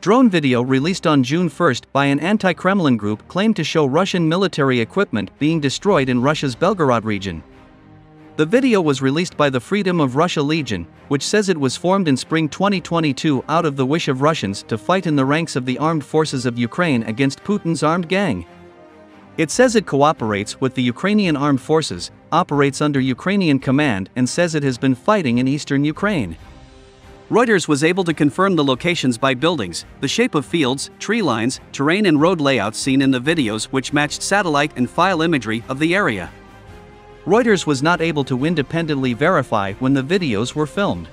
Drone video released on June 1 by an anti Kremlin group claimed to show Russian military equipment being destroyed in Russia's Belgorod region. The video was released by the Freedom of Russia Legion, which says it was formed in spring 2022 out of the wish of Russians to fight in the ranks of the armed forces of Ukraine against Putin's armed gang. It says it cooperates with the Ukrainian armed forces, operates under Ukrainian command, and says it has been fighting in eastern Ukraine. Reuters was able to confirm the locations by buildings, the shape of fields, tree lines, terrain, and road layouts seen in the videos, which matched satellite and file imagery of the area. Reuters was not able to independently verify when the videos were filmed.